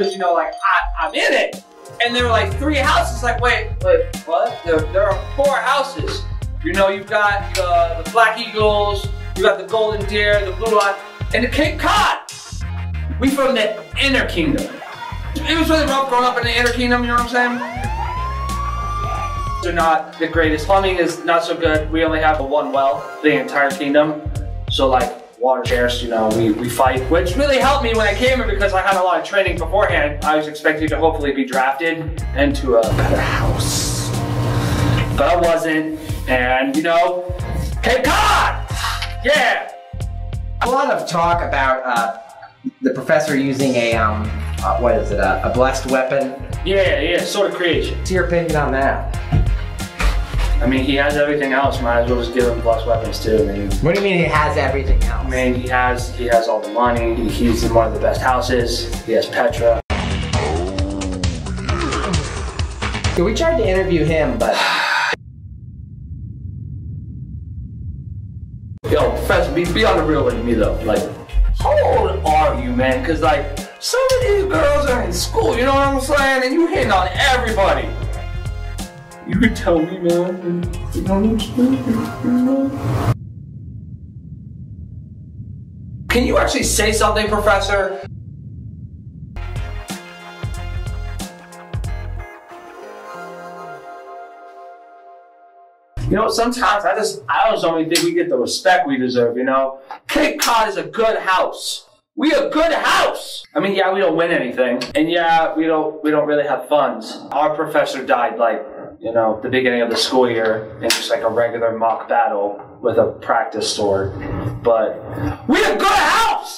because you know, like I, I'm in it. And there were like three houses. Like, wait, wait, what? There, there are four houses. You know, you've got uh, the Black Eagles, you got the Golden Deer, the Blue Lions, and the Cape Cod. We from the Inner Kingdom. It was really rough growing up in the Inner Kingdom. You know what I'm saying? They're not the greatest. Plumbing is not so good. We only have one well, the entire kingdom. So like water scarce, you know, we, we fight, which really helped me when I came here because I had a lot of training beforehand. I was expecting to hopefully be drafted into a better house. But I wasn't. And you know, Cape Cod! Yeah! A lot of talk about uh, the professor using a, um, uh, what is it, a, a blessed weapon. Yeah, yeah, sort of creation. What's your opinion on that? I mean, he has everything else. Might as well just give him plus weapons too. I mean, What do you mean he has everything else? I mean, he has he has all the money. He- He's in one of the best houses. He has Petra. Yeah, we tried to interview him, but Yo, Professor, be, be on the real with me though. Like, how old are you, man? Cause like some of these girls are in school. You know what I'm saying? And you hitting on everybody. You could tell me, man. You? You know? Can you actually say something, Professor? You know, sometimes I just, I just don't even think we get the respect we deserve, you know? Cape Cod is a good house. We a good house. I mean, yeah, we don't win anything. And yeah, we don't, we don't really have funds. Our professor died like, you know, the beginning of the school year in just like a regular mock battle with a practice sword. But we have got a house!